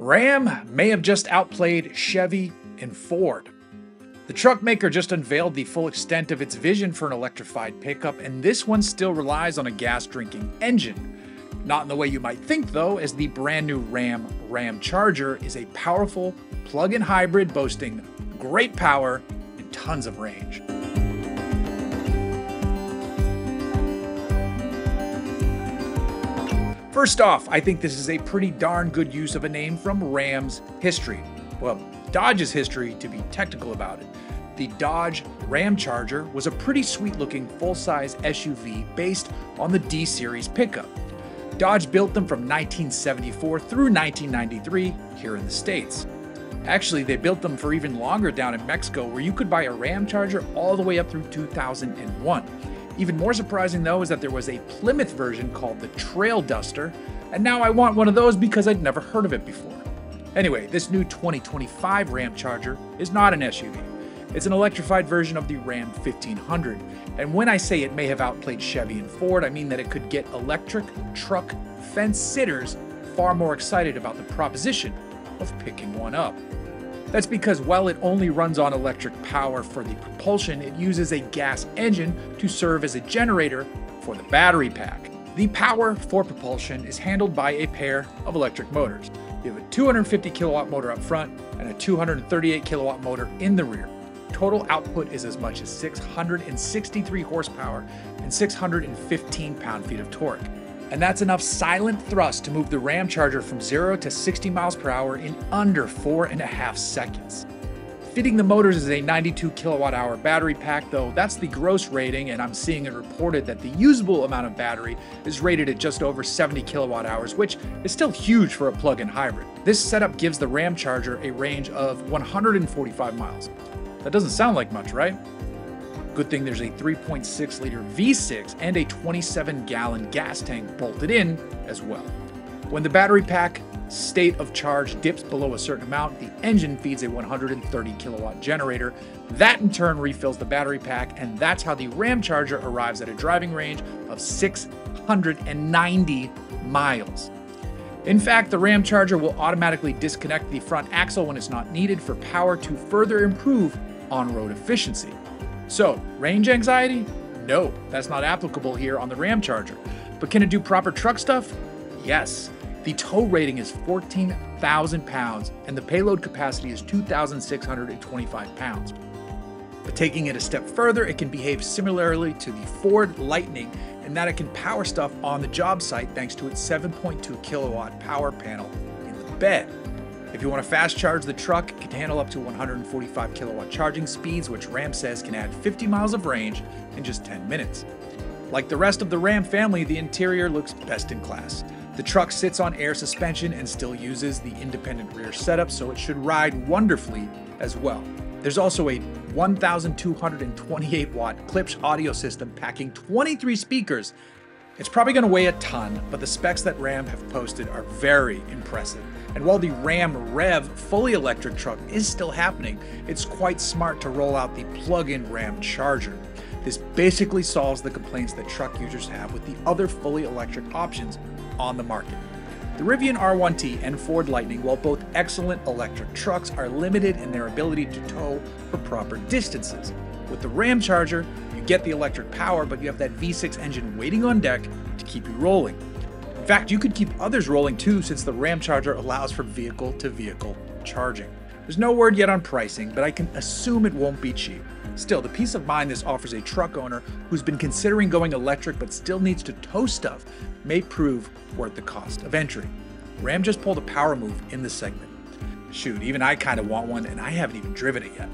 Ram may have just outplayed Chevy and Ford. The truck maker just unveiled the full extent of its vision for an electrified pickup, and this one still relies on a gas drinking engine. Not in the way you might think, though, as the brand new Ram Ramcharger is a powerful plug in hybrid boasting great power and tons of range. First off, I think this is a pretty darn good use of a name from Ram's history. Well, Dodge's history, to be technical about it. The Dodge Ramcharger was a pretty sweet looking full size SUV based on the D Series pickup. Dodge built them from 1974 through 1993 here in the States. Actually, they built them for even longer down in Mexico, where you could buy a Ramcharger all the way up through 2001. Even more surprising, though, is that there was a Plymouth version called the Trailduster, and now I want one of those because I'd never heard of it before. Anyway, this new 2025 Ramcharger is not an SUV. It's an electrified version of the Ram 1500, and when I say it may have outplayed Chevy and Ford, I mean that it could get electric truck fence sitters far more excited about the proposition of picking one up. That's because while it only runs on electric power for the propulsion, it uses a gas engine to serve as a generator for the battery pack. The power for propulsion is handled by a pair of electric motors. You have a 250 kilowatt motor up front and a 238 kilowatt motor in the rear. Total output is as much as 663 horsepower and 615 pound feet of torque and that's enough silent thrust to move the Ramcharger from 0 to 60 miles per hour in under four and a half seconds. Fitting the motors is a 92 kilowatt hour battery pack, though that's the gross rating, and I'm seeing it reported that the usable amount of battery is rated at just over 70 kilowatt hours, which is still huge for a plug in hybrid. This setup gives the Ramcharger a range of 145 miles. That doesn't sound like much, right? Good thing there's a 3.6 liter V6 and a 27 gallon gas tank bolted in as well. When the battery pack state of charge dips below a certain amount, the engine feeds a 130 kilowatt generator. That in turn refills the battery pack, and that's how the Ramcharger arrives at a driving range of 690 miles. In fact, the Ramcharger will automatically disconnect the front axle when it's not needed for power to further improve on road efficiency. So, range anxiety? No, that's not applicable here on the Ramcharger. But can it do proper truck stuff? Yes. The tow rating is 14,000 pounds and the payload capacity is 2,625 pounds. But taking it a step further, it can behave similarly to the Ford Lightning in that it can power stuff on the job site thanks to its 7.2 kilowatt power panel in the bed. If you want to fast charge the truck, it can handle up to 145 kilowatt charging speeds, which Ram says can add 50 miles of range in just 10 minutes. Like the rest of the Ram family, the interior looks best in class. The truck sits on air suspension and still uses the independent rear setup, so it should ride wonderfully as well. There's also a 1,228 watt Klipsch audio system packing 23 speakers. It's probably going to weigh a ton, but the specs that Ram have posted are very impressive. And while the Ram Rev fully electric truck is still happening, it's quite smart to roll out the plug in Ramcharger. This basically solves the complaints that truck users have with the other fully electric options on the market. The Rivian R1T and Ford Lightning, while both excellent electric trucks, are limited in their ability to tow for proper distances. With the Ramcharger, you get the electric power, but you have that V6 engine waiting on deck to keep you rolling. In fact, you could keep others rolling too since the Ramcharger allows for vehicle to vehicle charging. There's no word yet on pricing, but I can assume it won't be cheap. Still, the peace of mind this offers a truck owner who's been considering going electric but still needs to tow stuff may prove worth the cost of entry. Ram just pulled a power move in this segment. Shoot, even I kind of want one and I haven't even driven it yet.